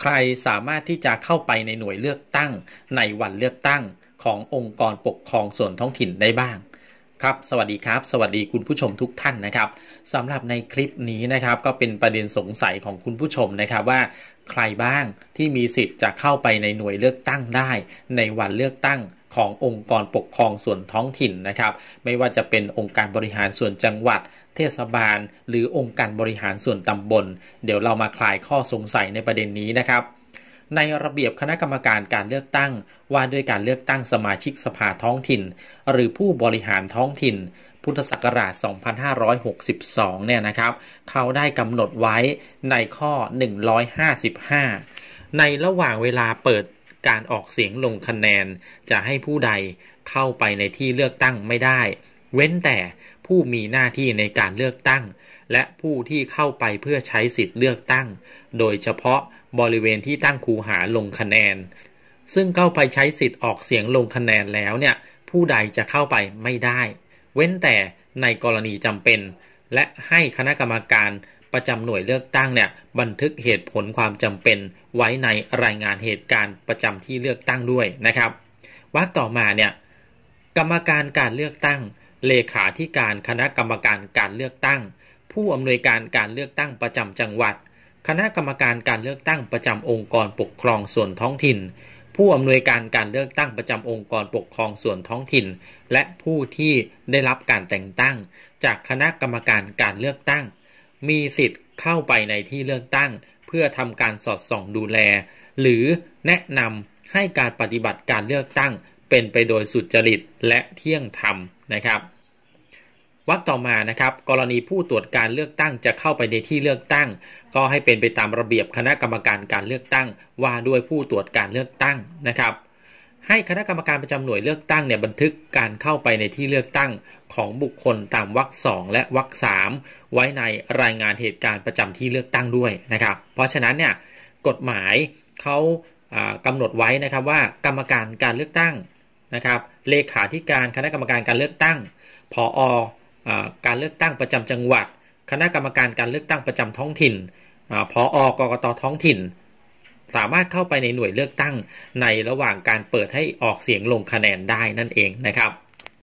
ใครสามารถที่จะเข้าไปในหน่วยเลือกตั้งในวันเลือกตั้งขององค์กรปกครองส่วนท้องถิ่นได้บ้าง ครับสวัสดีครับ สวัสดีคุณผู้ชมทุกท่านนะครับสำหรับในคลิปนี้นะครับ ก็เป็นประเด็นสงสัยของคุณผู้ชมนะครับว่าใครบ้างที่มีสิทธิ์จะเข้าไปในหน่วยเลือกตั้งได้ ในวันเลือกตั้งขององค์กรปกครองส่วนท้องถิ่นนะครับ ไม่ว่าจะเป็นองค์การบริหารส่วนจังหวัด เทศบาล หรือองค์การบริหารส่วนตำบล เดี๋ยวเรามาคลายข้อสงสัยในประเด็นนี้นะครับ ในระเบียบคณะกรรมการการเลือกตั้ง ว่าด้วยการเลือกตั้งสมาชิกสภาท้องถิ่น หรือผู้บริหารท้องถิ่น พุทธศักราช 2562 เนี่ยนะครับ เขาได้กำหนดไว้ในข้อ 155 ในระหว่างเวลาเปิดการออกเสียงลงคะแนนจะให้ผู้ใดเข้าไปในที่เลือกตั้งไม่ได้ เว้นแต่ผู้มีหน้าที่ในการเลือกตั้ง และผู้ที่เข้าไปเพื่อใช้สิทธิ์เลือกตั้ง โดยเฉพาะบริเวณที่ตั้งคูหาลงคะแนน ซึ่งเข้าไปใช้สิทธิ์ออกเสียงลงคะแนนแล้วเนี่ย ผู้ใดจะเข้าไปไม่ได้ เว้นแต่ในกรณีจำเป็น และให้คณะกรรมการประจำหน่วยเลือกตั้งเนี่ยบันทึกเหตุผลความจำเป็นไว้ในรายงานเหตุการณ์ประจำที่เลือกตั้งด้วยนะครับว่าต่อมาเนี่ยกรรมการการเลือกตั้ง เลขาธิการคณะกรรมการการเลือกตั้ง ผู้อำนวยการการเลือกตั้งประจำจังหวัด คณะกรรมการการเลือกตั้งประจำองค์กรปกครองส่วนท้องถิ่น ผู้อำนวยการการเลือกตั้งประจำองค์กรปกครองส่วนท้องถิ่น และผู้ที่ได้รับการแต่งตั้ง จากคณะกรรมการการเลือกตั้ง มีสิทธิ์เข้าไปในที่เลือกตั้ง เพื่อทำการสอดส่องดูแล หรือแนะนำให้การปฏิบัติการเลือกตั้งเป็นไปโดยสุจริตและเที่ยงธรรม นะครับวักต่อมานะครับกรณีผู้ตรวจการเลือกตั้งจะเข้าไปในที่เลือกตั้ง ก็ให้เป็นไปตามระเบียบคณะกรรมการการเลือกตั้ง ว่าด้วยผู้ตรวจการเลือกตั้งนะครับ ให้คณะกรรมการประจำหน่วยเลือกตั้งเนี่ยบันทึกการเข้าไปในที่เลือกตั้งของบุคคลตามวรรคสองและวรรคสามไว้ในรายงานเหตุการณ์ประจำที่เลือกตั้งด้วยนะครับ เพราะฉะนั้นเนี่ยกฎหมายเขากำหนดไว้นะครับว่ากรรมการการเลือกตั้ง นะครับเลขาธิการคณะกรรมการการเลือกตั้งผออการเลือกตั้งประจำจังหวัด คณะกรรมการการเลือกตั้งประจำท้องถิ่นผออกกตท้องถิ่น สามารถเข้าไปในหน่วยเลือกตั้งในระหว่างการเปิดให้ออกเสียงลงคะแนนได้นั่นเองนะครับ